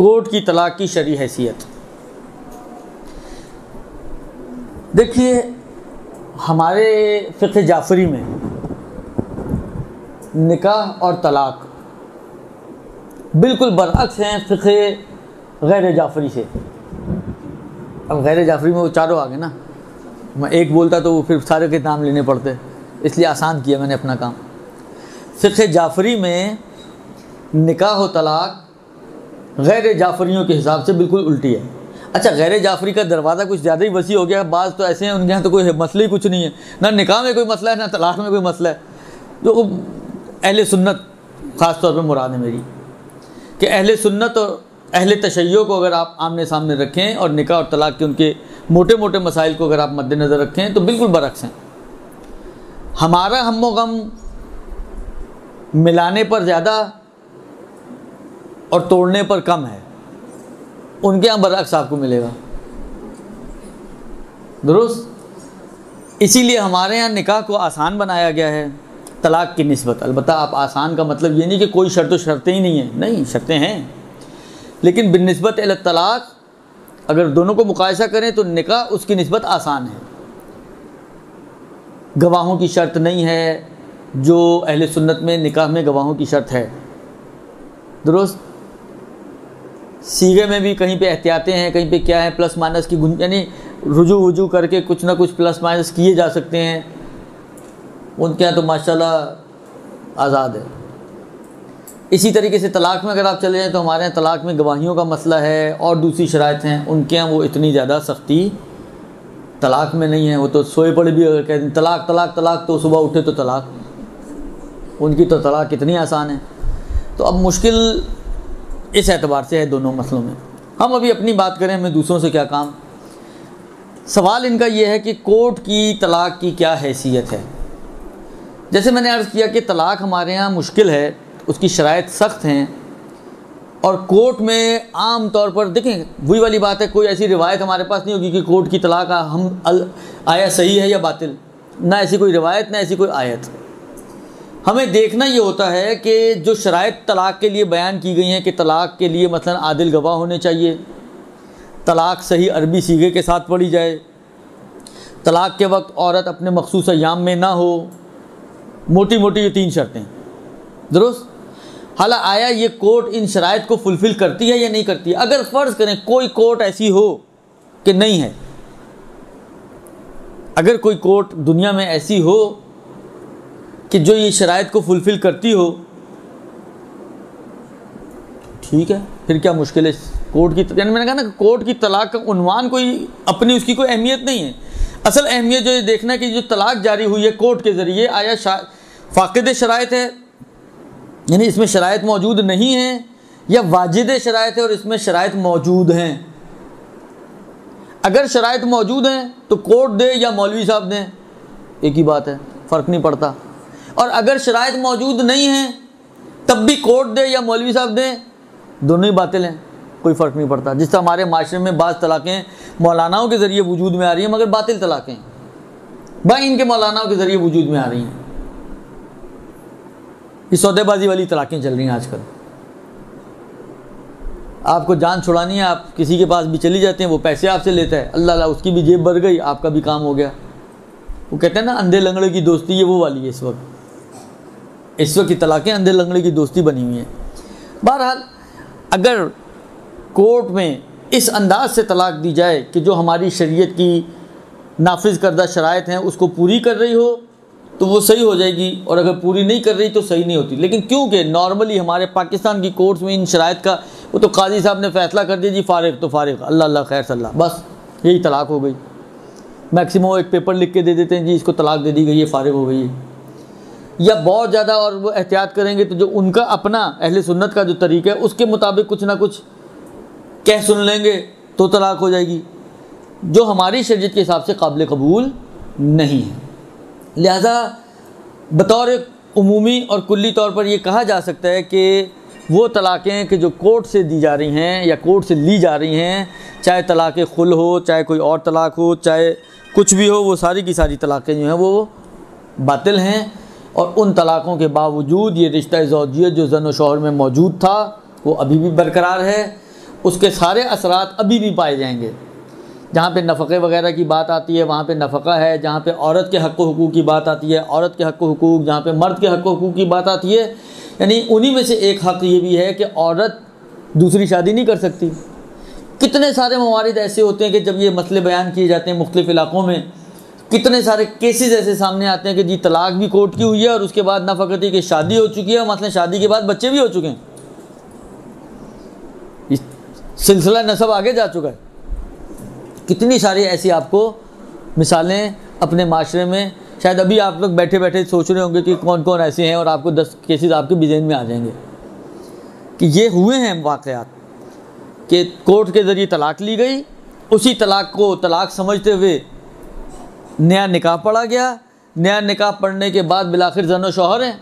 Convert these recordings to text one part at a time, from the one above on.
Court की तलाक की शरी हैसियत। देखिए, हमारे फ़िक़ जाफरी में निकाह और तलाक बिल्कुल बरअक्स हैं फ़िक़ गैर जाफरी से। अब गैर जाफरी में वो चारों आ गए ना। मैं एक बोलता तो वो फिर सारे के नाम लेने पड़ते, इसलिए आसान किया मैंने अपना काम। फ़िक़ जाफरी में निकाह व तलाक गैर जाफरियों के हिसाब से बिल्कुल उल्टी है। अच्छा गैर जाफरी का दरवाज़ा कुछ ज़्यादा ही वसी हो गया, बाज़ तो ऐसे हैं, उनके यहाँ तो कोई मसले ही कुछ नहीं है। ना निकाह में कोई मसला है, ना तलाक में कोई मसला है। जो अहल सुन्नत ख़ास तौर पर मुराद है मेरी, कि अहल सुन्नत और अहल तशैय को अगर आप आमने सामने रखें और निकाह और तलाक के उनके मोटे मोटे मसाइल को अगर आप मद्देनज़र रखें तो बिल्कुल बरक्स हैं। हमारा हम गम मिलाने पर ज़्यादा और तोड़ने पर कम है। उनके यहाँ बरक्स आपको मिलेगा। दुरुस्त, इसीलिए हमारे यहाँ निकाह को आसान बनाया गया है, तलाक की नस्बत। अलबत्त आप आसान का मतलब ये नहीं कि कोई शर्त शर्तें ही नहीं है। नहीं, शर्तें हैं। लेकिन बिनस्बत तलाक, अगर दोनों को मुकायसा करें तो निकाह उसकी नस्बत आसान है। गवाहों की शर्त नहीं है, जो अहल सुन्नत में, निकाह में गवाहों की शर्त है। दुरुस्त सीगे में भी कहीं पे एहतियातें हैं, कहीं पे क्या है प्लस माइनस की गुंज यानी रुजू वज़ू करके कुछ ना कुछ प्लस माइनस किए जा सकते हैं। उनके यहाँ तो माशाल्लाह आज़ाद है। इसी तरीके से तलाक में अगर आप चले जाएँ तो हमारे यहाँ तलाक में गवाहियों का मसला है और दूसरी शरात हैं। उनके यहाँ वो इतनी ज़्यादा सख्ती तलाक में नहीं है। वो तो सोए पड़े भी अगर कहते हैं, तलाक तलाक तलाक तो सुबह उठे तो तलाक। उनकी तो तलाक कितनी आसान है। तो अब मुश्किल इस एतबार से है दोनों मसलों में। हम अभी अपनी बात करें हमें दूसरों से क्या काम। सवाल इनका यह है कि कोर्ट की तलाक की क्या हैसियत है? जैसे मैंने अर्ज़ किया कि तलाक हमारे यहाँ मुश्किल है, उसकी शराइ सख्त हैं, और कोर्ट में आम तौर पर देखें, वही वाली बात है, कोई ऐसी रिवायत हमारे पास नहीं होगी कि कोर्ट की तलाक हम आया सही है या बातिल। ना ऐसी कोई रिवायत, ना ऐसी कोई आयत। हमें देखना ये होता है कि जो शराइ तलाक के लिए बयान की गई हैं कि तलाक के लिए मसलन आदिल गवाह होने चाहिए, तलाक सही अरबी सीगे के साथ पढ़ी जाए, तलाक के वक्त औरत अपने मखसूस अयाम में ना हो मोटी मोटी ये तीन शर्तें। दुरुस्त हाला आया ये कोर्ट इन शराइ को फुलफ़िल करती है या नहीं करती? है अगर फ़र्ज़ करें कोई कोर्ट ऐसी हो कि नहीं है, अगर कोई कोर्ट दुनिया में ऐसी हो कि जो ये शराइ को फुलफ़िल करती हो, ठीक है, फिर क्या मुश्किल है? कोर्ट की यानी मैंने कहा ना कोर्ट की तलाक का उनवान कोई, अपनी उसकी कोई अहमियत नहीं है। असल अहमियत जो ये देखना है कि जो तलाक जारी हुई है कोर्ट के ज़रिए, आया फ़ाकद शराइ है, यानी इसमें शराइ मौजूद नहीं है, या वाजिद शराइ है और इसमें शराइ मौजूद हैं। अगर शराइ मौजूद हैं तो कोर्ट दे या मौलवी साहब दें, एक ही बात है, फ़र्क नहीं पड़ता। और अगर शराइ मौजूद नहीं है, तब भी कोर्ट दे या मौलवी साहब दें, दोनों ही बातें हैं कोई फ़र्क नहीं पड़ता। जिस तरह हमारे माशरे में बाज़ तलाक़ें मौलानाओं के ज़रिए वजूद में आ रही हैं, मगर बातिल तलाक़ें, भाई इनके मौलानाओं के ज़रिए वजूद में आ रही हैं। ये सौदेबाजी वाली तलाक़ें चल रही हैं आजकल। आपको जान छुड़ानी है, आप किसी के पास भी चली जाते हैं, वो पैसे आपसे लेता है, अल्लाह अल्लाह, उसकी भी जेब भर गई, आपका भी काम हो गया। वो कहते हैं ना, अंधे लंगड़े की दोस्ती, ये वो वाली है इस वक्त। वक्त की तलाक़ें अंधे लंगड़े की दोस्ती बनी हुई हैं। बहरहाल, अगर कोर्ट में इस अंदाज से तलाक दी जाए कि जो हमारी शरीयत की नाफिज करदा शराइ हैं, उसको पूरी कर रही हो तो वो सही हो जाएगी, और अगर पूरी नहीं कर रही तो सही नहीं होती। लेकिन क्योंकि नॉर्मली हमारे पाकिस्तान की कोर्ट्स में इन शराइ का, वो तो काजी साहब ने फैसला कर दिया, जी फारिग तो फारिग, अल्लाह अल्लाह, खैर सल्ला बस, यही तलाक हो गई। मैक्सिमम एक पेपर लिख के दे देते हैं, जी, इसको तलाक दे दी गई है, फारिग हो गई है। या बहुत ज़्यादा और वो एहतियात करेंगे तो जो उनका अपना अहल सुन्नत का जो तरीका है, उसके मुताबिक कुछ ना कुछ कह सुन लेंगे तो तलाक हो जाएगी। जो हमारी शरीत के हिसाब से काबिल कबूल नहीं है। लिहाजा बतौर उमूमी और कुल्ली तौर पर यह कहा जा सकता है कि वो तलाक़ें कि जो कोर्ट से दी जा रही हैं या कोर्ट से ली जा रही हैं, चाहे तलाक़ खुल हो, चाहे कोई और तलाक़ हो, चाहे कुछ भी हो, वो सारी की सारी तलाक़ें जो हैं, वो बातिल हैं। और उन तलाक़ों के बावजूद ये रिश्ता ज़ौजियत जो जन शोहर में मौजूद था, वो अभी भी बरकरार है। उसके सारे असरात अभी भी पाए जाएँगे। जहाँ पे नफ़े वगैरह की बात आती है, वहाँ पे नफ़ा है। जहाँ पे औरत के हक़ हकूक़ की बात आती है, औरत के हक़ हकूक़, जहाँ पे मर्द के हक़ हकूक़ की बात आती है। यानी उन्हीं में से एक हक़ ये भी है कि औरत दूसरी शादी नहीं कर सकती। कितने सारे मवारद ऐसे होते हैं कि जब ये मसले बयान किए जाते हैं मुख्तलिफ़ इलाक़ों में कितने सारे केसेस ऐसे सामने आते हैं कि जी तलाक भी कोर्ट की हुई है और उसके बाद ना की शादी हो चुकी है मतलब शादी के बाद बच्चे भी हो चुके हैं। सिलसिला नसब आगे जा चुका है। कितनी सारी ऐसी आपको मिसालें अपने माशरे में, शायद अभी आप लोग बैठे बैठे सोच रहे होंगे कि कौन कौन ऐसे हैं और आपको दस केसेस आपके बिजन में आ जाएँगे। कि ये हुए हैं वाक़ात कि कोर्ट के ज़रिए तलाक ली गई, उसी तलाक को तलाक समझते हुए नया निकाह पढ़ा गया नया निकाह पढ़ने के बाद बिलाखिर जन शोहर हैं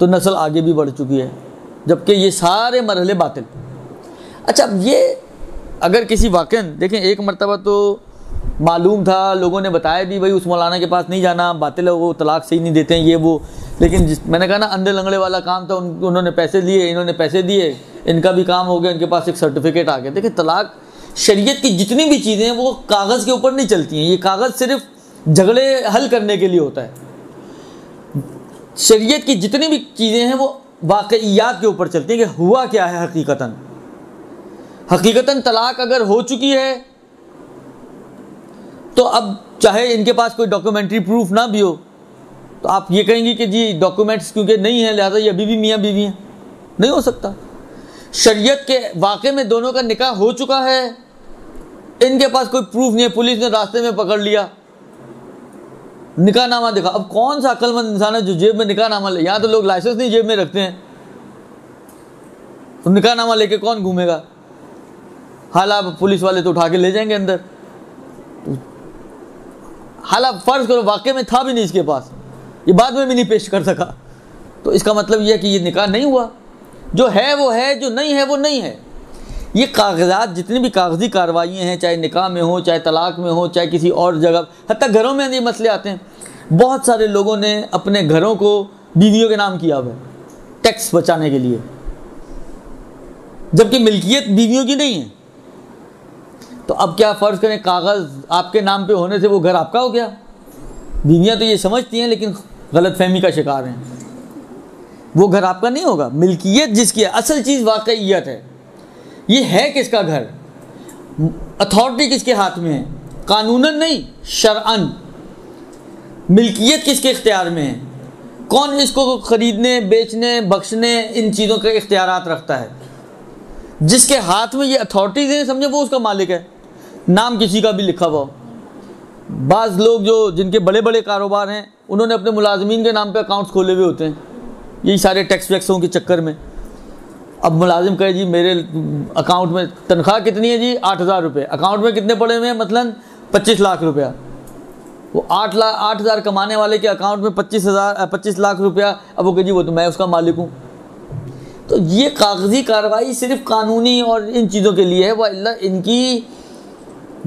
तो नस्ल आगे भी बढ़ चुकी है जबकि ये सारे मरहले बातिल। अच्छा अब ये अगर किसी वाकन देखें एक मरतबा तो मालूम था लोगों ने बताया भी भाई उस मौलाना के पास नहीं जाना बातिल है वो तलाक सही नहीं देते हैं ये वो लेकिन जिस मैंने कहा ना अंधे लंगड़े वाला काम था उन, उन्होंने पैसे लिए इन्होंने पैसे दिए इनका भी काम हो गया इनके पास एक सर्टिफिकेट आ गया। देखिए तलाक शरीयत की जितनी भी चीज़ें हैं, वो कागज़ के ऊपर नहीं चलती हैं। ये कागज़ सिर्फ़ झगड़े हल करने के लिए होता है। शरीयत की जितनी भी चीज़ें हैं, वो वाकयात के ऊपर चलती हैं कि हुआ क्या है हकीकता हकीकता तलाक अगर हो चुकी है तो अब चाहे इनके पास कोई डॉक्यूमेंट्री प्रूफ ना भी हो तो आप ये कहेंगे कि जी डॉक्यूमेंट्स क्योंकि नहीं है, लिहाजा ये अभी भी मियाँ बीवी हैं। नहीं हो सकता। शरीयत के वाक़े में दोनों का निकाह हो चुका है इनके पास कोई प्रूफ नहीं है, पुलिस ने रास्ते में पकड़ लिया। निकाह नामा दिखा। अब कौन सा अक्लमंद इंसान है जो जेब में निकाह नामा ले? यहाँ तो लोग लाइसेंस नहीं जेब में रखते हैं। तो निकाह नामा लेके कौन घूमेगा? हालात पुलिस वाले तो उठा के ले जाएँगे अंदर। हालात फ़र्ज़ करो, वाकई में था भी नहीं इसके पास। ये बाद में भी नहीं पेश कर सका। तो इसका मतलब यह कि ये निकाह नहीं हुआ। जो है वो है, जो नहीं है वो नहीं है। ये कागजात, जितनी भी कागज़ी कार्रवाइयाँ हैं, चाहे निकाह में हो, चाहे तलाक में हो, चाहे किसी और जगह हती घरों में ये मसले आते हैं। बहुत सारे लोगों ने अपने घरों को बीवियों के नाम किया हुआ टैक्स बचाने के लिए। जबकि मिल्कियत बीवियों की नहीं है। तो अब क्या फ़र्ज़ करें, कागज़ आपके नाम पे होने से वो घर आपका हो गया? बीवियाँ तो ये समझती हैं, लेकिन गलत फहमी का शिकार हैं। वो घर आपका नहीं होगा। मिल्कियत जिसकी है असल चीज़ वाकईत है ये है किसका घर? अथॉरिटी किसके हाथ में है? कानूनन नहीं, शरअन। मिल्कियत किसके इख्तियार में है? कौन इसको ख़रीदने, बेचने, बख्शने, इन चीज़ों के इख्तियार रखता है? जिसके हाथ में ये अथॉरिटीज़ हैं, समझे, वो उसका मालिक है। नाम किसी का भी लिखा हुआ बाज़ लोग जो, जिनके बड़े बड़े कारोबार हैं, उन्होंने अपने मुलाजमीन के नाम पे अकाउंट्स खोले हुए होते हैं। यही सारे टैक्स वैक्सों के चक्कर में। अब मुलाजिम कहे, जी, मेरे अकाउंट में तनख्वाह कितनी है? जी, आठ हज़ार रुपये. अकाउंट में कितने पड़े हुए हैं? मतलब पच्चीस लाख रुपया. वो आठ लाख आठ हज़ार कमाने वाले के अकाउंट में पच्चीस हज़ार पच्चीस लाख रुपया। अब वो कहे, जी, वो तो मैं उसका मालिक हूँ। तो ये कागज़ी कार्रवाई सिर्फ़ कानूनी और इन चीज़ों के लिए है। वह इनकी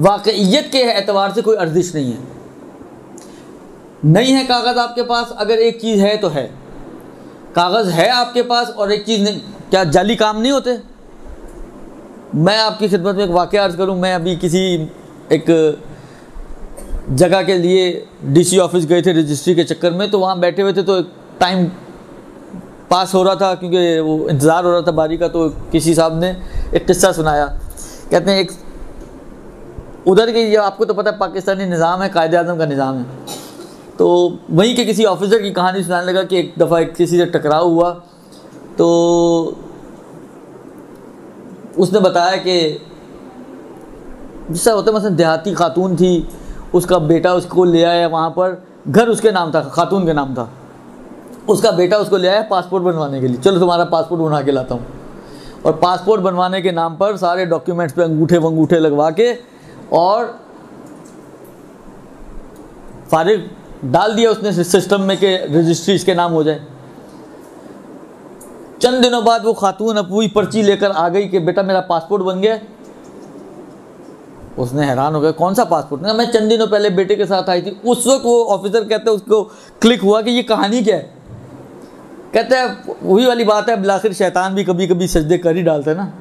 वाकईत के एतबार से कोई अर्जिश नहीं है। नहीं है कागज़ आपके पास, अगर एक चीज़ है तो है। कागज़ है आपके पास और एक चीज़ नहीं, क्या जाली काम नहीं होते? मैं आपकी खिदमत में एक वाक़ अर्ज़ करूँ, मैं अभी किसी एक जगह के लिए डीसी ऑफ़िस गए थे रजिस्ट्री के चक्कर में तो वहाँ बैठे हुए थे तो एक टाइम पास हो रहा था, क्योंकि वो इंतज़ार हो रहा था बारी का तो किसी साहब ने एक किस्सा सुनाया। कहते हैं, एक, उधर के आपको तो पता है, पाकिस्तानी निज़ाम है, कायदे आज़म का निज़ाम है। तो वहीं के किसी ऑफिसर की कहानी सुनाने लगा कि एक दफ़ा एक किसी से टकराव हुआ। तो उसने बताया कि जिससा होता मतलब देहाती खातून थी, उसका बेटा उसको ले आया वहाँ पर। घर उसके नाम था, खातून के नाम था। उसका बेटा उसको ले आया पासपोर्ट बनवाने के लिए। चलो तुम्हारा पासपोर्ट बना के लाता हूँ। और पासपोर्ट बनवाने के नाम पर सारे डॉक्यूमेंट्स पे अंगूठे वंगूठे लगवा के और फारिग डाल दिया उसने सिस्टम में कि रजिस्ट्री इसके नाम हो जाए। चंद दिनों बाद वो खातून पूरी पर्ची लेकर आ गई कि बेटा मेरा पासपोर्ट बन गया। उसने हैरान हो गया, कौन सा पासपोर्ट ना मैं चंद दिनों पहले बेटे के साथ आई थी। उस वक्त वो ऑफिसर कहते हैं, उसको क्लिक हुआ कि ये कहानी क्या है? कहते हैं, वही वाली बात है बिलाखिर शैतान भी कभी कभी सजदे कर ही डालते हैं ना।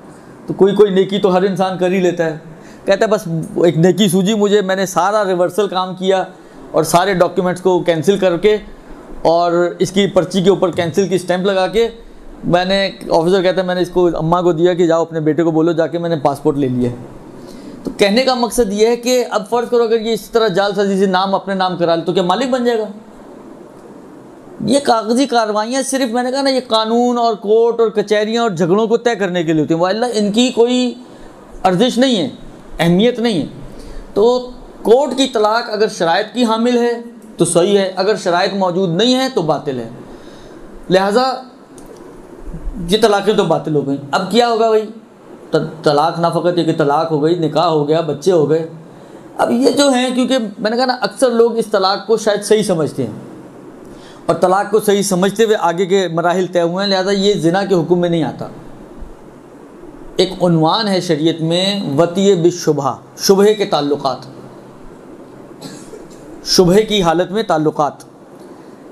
तो कोई कोई नेकी तो हर इंसान कर ही लेता है। कहता है, बस एक नेकी सूझी मुझे, मैंने सारा रिवर्सल काम किया और सारे डॉक्यूमेंट्स को कैंसिल करके और इसकी पर्ची के ऊपर कैंसिल की स्टैंप लगा के मैंने ऑफिसर कहता है, मैंने इसको, अम्मा को दिया कि जाओ अपने बेटे को बोलो, जाके मैंने पासपोर्ट ले लिया। तो कहने का मकसद ये है कि अब फ़र्ज़ करो, अगर ये इस तरह जालसाजी से नाम अपने नाम करा ले तो क्या मालिक बन जाएगा? ये कागज़ी कार्रवाइयाँ सिर्फ़, मैंने कहा ना, ये कानून और कोर्ट और कचहरियाँ और झगड़ों को तय करने के लिए होती हैं। वाला इनकी कोई अर्जिश नहीं है, अहमियत नहीं है। तो कोर्ट की तलाक अगर शराइ की हामिल है तो सही है। अगर शराइ मौजूद नहीं है तो बातिल है। लिहाजा, ये तलाक़ें तो बातिल हो गई। अब क्या होगा भाई? तलाक ना फ़कत ये कि तलाक हो गई, निकाह हो गया, बच्चे हो गए। अब ये जो हैं, क्योंकि मैंने कहा ना, अक्सर लोग इस तलाक को शायद सही समझते हैं। और तलाक को सही समझते हुए आगे के मराहल तय हुए हैं, लिहाजा ये जिना के हुक्म में नहीं आता। एक उनवान है शरीयत में वती बिशुबा शुबह के ताल्लुकात। शुबह की हालत में ताल्लुकात।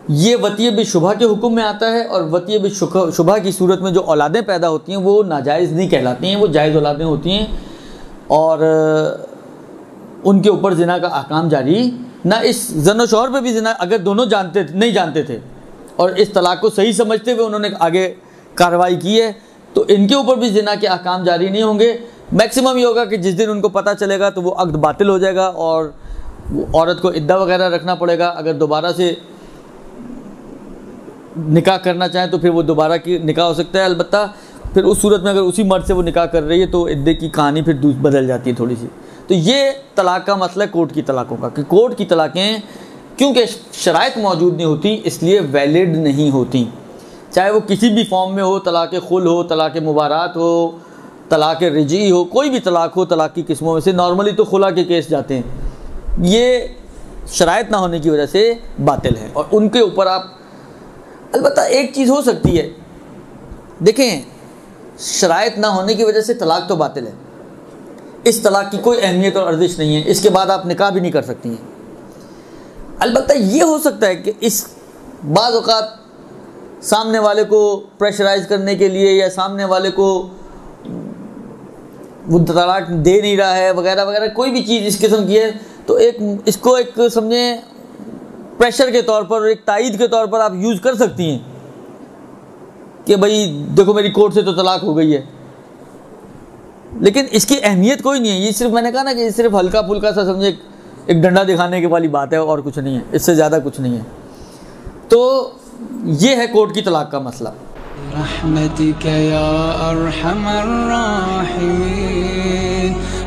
ये वती बिशुबा के हुक्म में आता है और वती बिशुबा की सूरत में जो औलादें पैदा होती हैं, वो नाजायज़ नहीं कहलाती हैं, वो जायज़ औलादें होती हैं और उनके ऊपर जना का अहकाम जारी, ना इस जन शोहर पर भी जना, अगर दोनों जानते, नहीं जानते थे और इस तलाक को सही समझते हुए उन्होंने आगे कार्रवाई की है तो इनके ऊपर भी जना के अहकाम जारी नहीं होंगे। मैक्सिमम ये होगा कि जिस दिन उनको पता चलेगा तो वो अक्द बातिल हो जाएगा और औरत को इद्दा वगैरह रखना पड़ेगा, अगर दोबारा से निकाह करना चाहें तो फिर वो दोबारा की निकाह हो सकता है। अलबत् फिर उस सूरत में अगर उसी मर्द से वो निकाह कर रही है तो इद्दे की कहानी फिर बदल जाती है थोड़ी सी। तो ये तलाक का मसला कोर्ट की तलाक़ों का, कि कोर्ट की तलाक़ें क्योंकि शराइ मौजूद नहीं होती, इसलिए वैलिड नहीं होती। चाहे वो किसी भी फॉर्म में हो तलाक़ खुल हो तलाक़ मुबारत हो तलाक़ रज़ी हो, कोई भी तलाक़ हो, तलाक़ की किस्मों में से नॉर्मली तो खुला के केस जाते हैं। ये शराइ ना होने की वजह से बातिल है। और उनके ऊपर आप अलबत् एक चीज़ हो सकती है। देखें शराइ ना होने की वजह से तलाक तो बातिल है। इस तलाक की कोई अहमियत और अर्जिश नहीं है। इसके बाद आप निकाह भी नहीं कर सकती हैं। अलबत् ये हो सकता है कि इस बाज़ सामने वाले को प्रेशराइज करने के लिए या सामने वाले को वो तलाक दे नहीं रहा है, वगैरह वगैरह, कोई भी चीज़ इस किस्म की है तो एक, इसको एक, समझे प्रेशर के तौर पर, एक ताइद के तौर पर आप यूज़ कर सकती हैं। कि भाई, देखो मेरी कोर्ट से तो तलाक हो गई है। लेकिन इसकी अहमियत कोई नहीं है। ये सिर्फ़, मैंने कहा ना कि सिर्फ़ हल्का फुल्का सा, समझे, एक डंडा दिखाने के वाली बात है और कुछ नहीं है। इससे ज़्यादा कुछ नहीं है। तो ये है कोर्ट की तलाक का मसला।